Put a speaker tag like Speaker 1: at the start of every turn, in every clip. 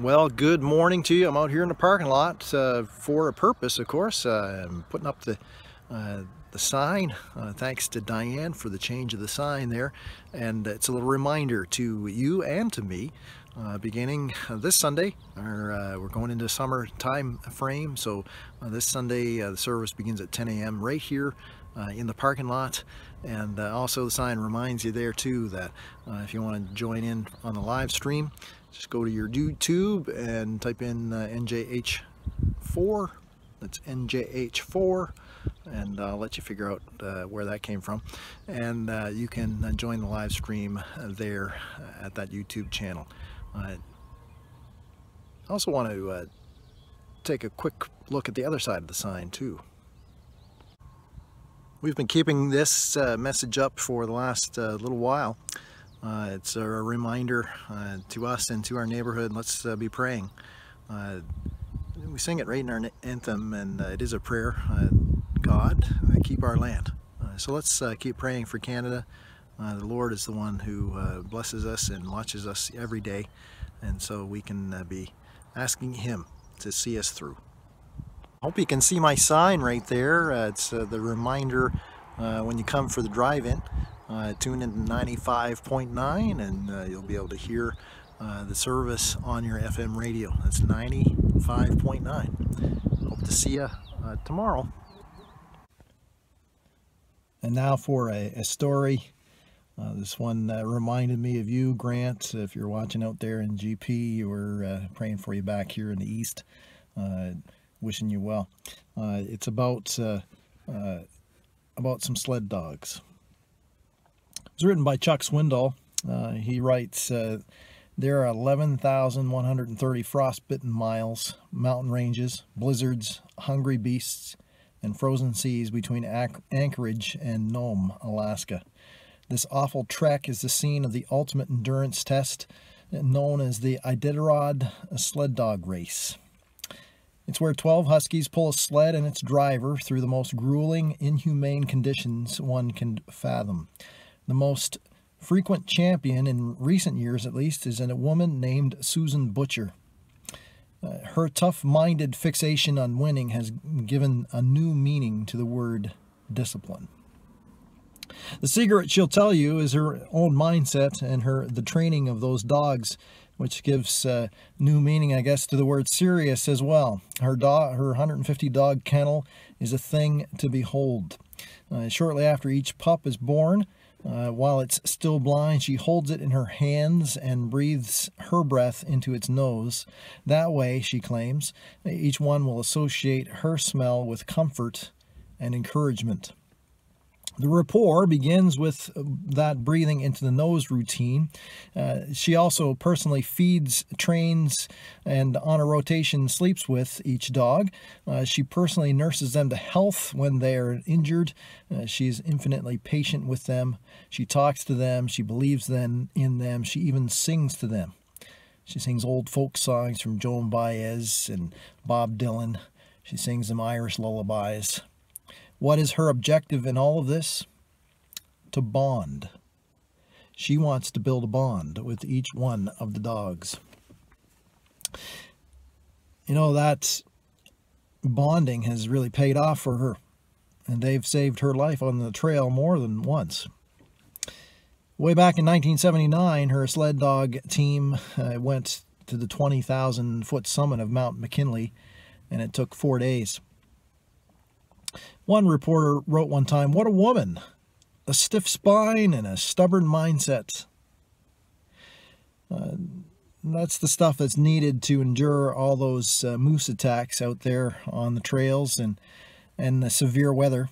Speaker 1: Well, good morning to you. I'm out here in the parking lot uh, for a purpose, of course. Uh, I'm putting up the uh, the sign. Uh, thanks to Diane for the change of the sign there. And it's a little reminder to you and to me. Uh, beginning this Sunday, our, uh, we're going into summer time frame. So this Sunday, the service begins at 10 a.m. right here in the parking lot. And also the sign reminds you there too that if you want to join in on the live stream, just go to your YouTube and type in uh, NJAH4 that's NJAH4 and I'll let you figure out uh, where that came from and uh, you can uh, join the live stream there at that YouTube channel. I also want to uh, take a quick look at the other side of the sign too. We've been keeping this uh, message up for the last little while uh, it's a reminder uh, to us and to our neighborhood, let's uh, be praying. Uh, we sing it right in our anthem and uh, it is a prayer. Uh, God, keep our land. so let's keep praying for Canada. the Lord is the one who blesses us and watches us every day and so we can be asking Him to see us through. I hope you can see my sign right there. it's the reminder when you come for the drive-in uh, tune into 95.9 and uh, you'll be able to hear uh, the service on your FM radio. That's 95.9. Hope to see you uh, tomorrow. And now for a, a story. Uh, this one uh, reminded me of you, Grant. If you're watching out there in GP, we're praying for you back here in the East. wishing you well. it's about about some sled dogs. Was written by Chuck Swindoll. Uh, he writes, uh, there are 11,130 frostbitten miles, mountain ranges, blizzards, hungry beasts, and frozen seas between Anchorage and Nome, Alaska. This awful trek is the scene of the ultimate endurance test known as the Iditarod Sled Dog Race. It's where 12 Huskies pull a sled and its driver through the most grueling, inhumane conditions one can fathom. The most frequent champion, in recent years at least, is in a woman named Susan Butcher. Uh, her tough-minded fixation on winning has given a new meaning to the word discipline. The secret she'll tell you is her own mindset and her the training of those dogs, which gives uh, new meaning, I guess, to the word serious as well. Her dog, her 150 dog kennel is a thing to behold. Uh, shortly after each pup is born, uh, while it's still blind, she holds it in her hands and breathes her breath into its nose. That way, she claims, each one will associate her smell with comfort and encouragement. The rapport begins with uh, that breathing into the nose routine. Uh, she also personally feeds, trains, and on a rotation sleeps with each dog. Uh, she personally nurses them to health when they are injured. Uh, she is infinitely patient with them. She talks to them. She believes in them. She even sings to them. She sings old folk songs from Joan Baez and Bob Dylan. She sings them Irish lullabies. What is her objective in all of this? To bond. She wants to build a bond with each one of the dogs. You know, that bonding has really paid off for her, and they've saved her life on the trail more than once. Way back in 1979, her sled dog team uh, went to the 20,000 foot summit of Mount McKinley, and it took four days. One reporter wrote one time, What a woman! A stiff spine and a stubborn mindset. Uh, that's the stuff that's needed to endure all those uh, moose attacks out there on the trails and, and the severe weather.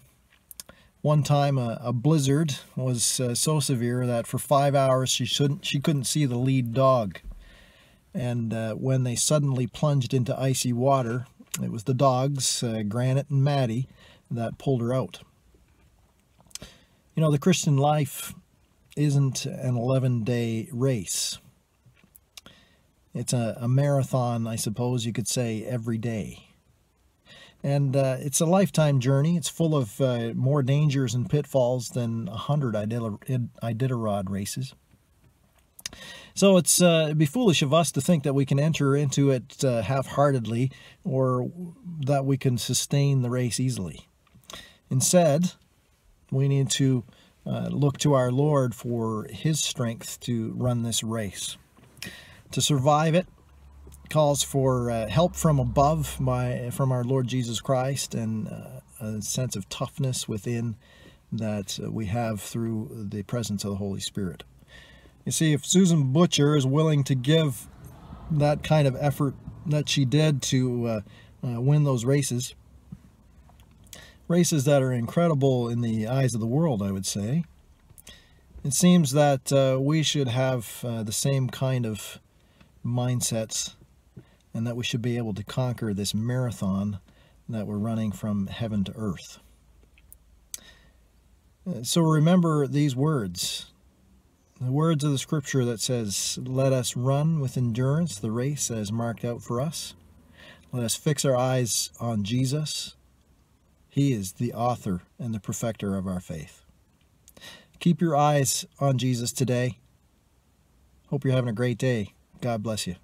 Speaker 1: One time a, a blizzard was uh, so severe that for five hours she, shouldn't, she couldn't see the lead dog. And uh, when they suddenly plunged into icy water, it was the dogs, uh, Granite and Maddie, that pulled her out. You know, the Christian life isn't an 11 day race. It's a, a, marathon, I suppose you could say, every day. And uh, it's a lifetime journey. It's full of uh, more dangers and pitfalls than a hundred Iditarod races. So it's uh, it'd be foolish of us to think that we can enter into it uh, half-heartedly or that we can sustain the race easily. Instead, we need to uh, look to our Lord for His strength to run this race. To survive it calls for uh, help from above by from our Lord Jesus Christ and uh, a sense of toughness within that uh, we have through the presence of the Holy Spirit. You see, if Susan Butcher is willing to give that kind of effort that she did to uh, uh, win those races, races that are incredible in the eyes of the world, I would say, it seems that uh, we should have uh, the same kind of mindsets and that we should be able to conquer this marathon that we're running from heaven to earth. Uh, so remember these words the words of the scripture that says, Let us run with endurance the race that is marked out for us. Let us fix our eyes on Jesus. He is the author and the perfecter of our faith. Keep your eyes on Jesus today. Hope you're having a great day. God bless you.